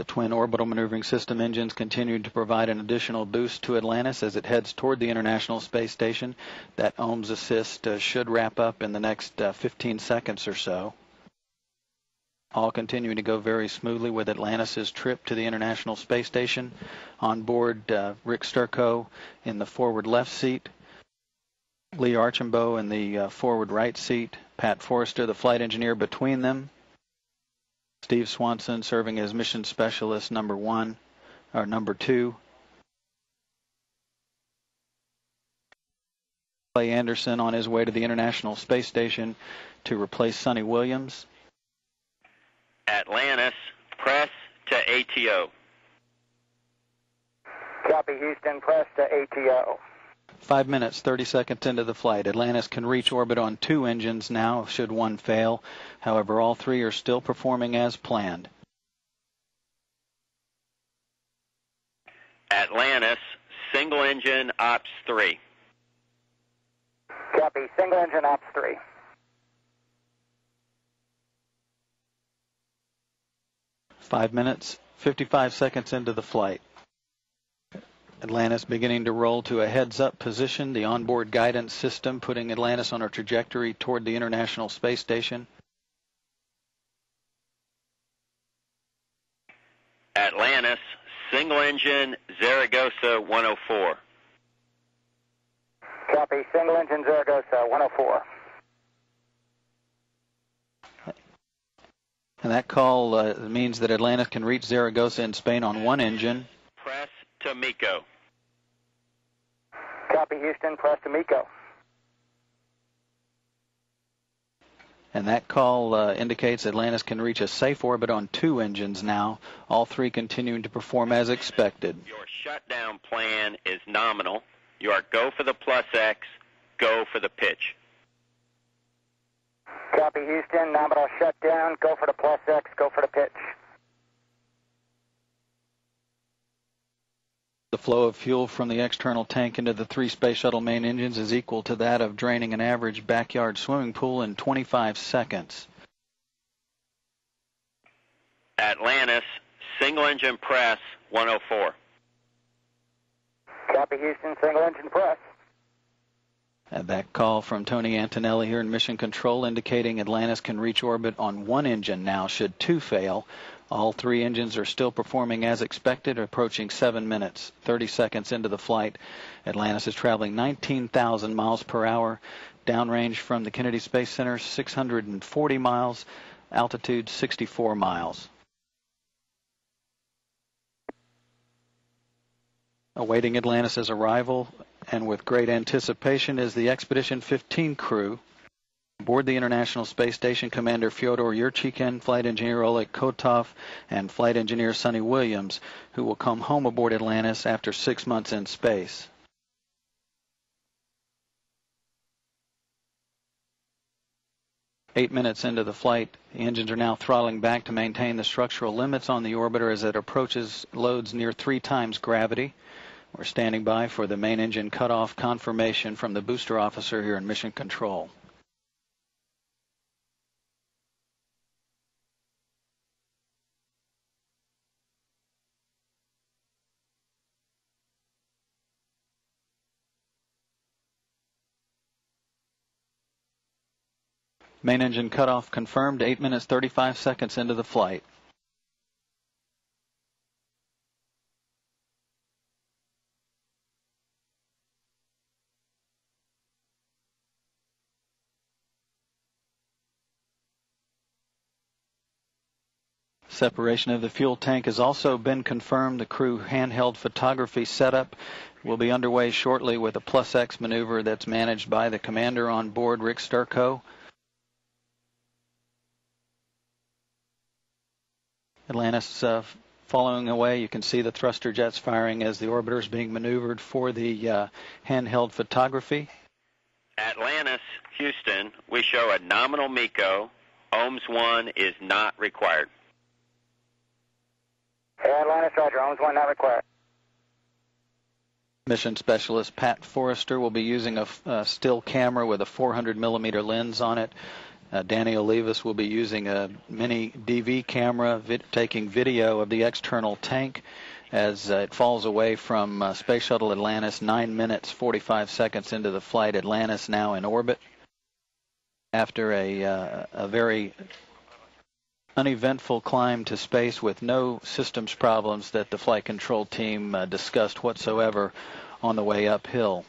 The twin orbital maneuvering system engines continue to provide an additional boost to Atlantis as it heads toward the International Space Station. That OMS assist uh, should wrap up in the next uh, 15 seconds or so. All continuing to go very smoothly with Atlantis' trip to the International Space Station. On board, uh, Rick Sturckow in the forward left seat, Lee Archambault in the uh, forward right seat, Pat Forrester, the flight engineer, between them. Steve Swanson serving as mission specialist number one or number two. Clay Anderson on his way to the International Space Station to replace Suni Williams. Atlantis, press to ATO. Copy, Houston, press to ATO. Five minutes, 30 seconds into the flight. Atlantis can reach orbit on two engines now, should one fail. However, all three are still performing as planned. Atlantis, single engine, ops 3. Copy, single engine, ops 3. Five minutes, 55 seconds into the flight. Atlantis beginning to roll to a heads-up position, the onboard guidance system putting Atlantis on a trajectory toward the International Space Station. Atlantis, single engine, Zaragoza 104. Copy, single engine, Zaragoza 104. And that call uh, means that Atlantis can reach Zaragoza in Spain on one engine. Press to MECO. Copy, Houston. Press to MECO. And that call uh, indicates Atlantis can reach a safe orbit on two engines now, all three continuing to perform as expected. Your shutdown plan is nominal. You are go for the plus X, go for the pitch. Copy, Houston. Nominal shutdown. Go for the plus X. Go for the pitch. The flow of fuel from the external tank into the three space shuttle main engines is equal to that of draining an average backyard swimming pool in 25 seconds. Atlantis, single engine press 104. Copy, Houston. Single engine press. And that call from Tony Antonelli here in Mission Control indicating Atlantis can reach orbit on one engine now should two fail. All three engines are still performing as expected, approaching 7 minutes, 30 seconds into the flight. Atlantis is traveling 19,000 miles per hour, downrange from the Kennedy Space Center 640 miles, altitude 64 miles. Awaiting Atlantis' arrival and with great anticipation is the Expedition 15 crew. Aboard the International Space Station, Commander Fyodor Yurchikhin, Flight Engineer Oleg Kotov, and Flight Engineer Suni Williams, who will come home aboard Atlantis after six months in space. Eight minutes into the flight, the engines are now throttling back to maintain the structural limits on the orbiter as it approaches loads near three times gravity. We're standing by for the main engine cutoff confirmation from the booster officer here in Mission Control. Main engine cutoff confirmed 8 minutes 35 seconds into the flight. Separation of the fuel tank has also been confirmed. The crew handheld photography setup will be underway shortly with a plus X maneuver that's managed by the commander on board, Rick Sturckow. Atlantis uh, following away. You can see the thruster jets firing as the orbiter is being maneuvered for the uh, handheld photography. Atlantis, Houston, we show a nominal MECO. OMS 1 is not required. Atlantis, Roger. OMS 1 not required. Mission specialist Pat Forrester will be using a, a still camera with a 400 millimeter lens on it Uh, Danny Olivas will be using a mini DV camera vid- taking video of the external tank as uh, it falls away from uh, Space Shuttle Atlantis 9 minutes 45 seconds into the flight. Atlantis now in orbit after a, uh, a very uneventful climb to space with no systems problems that the flight control team uh, discussed whatsoever on the way uphill.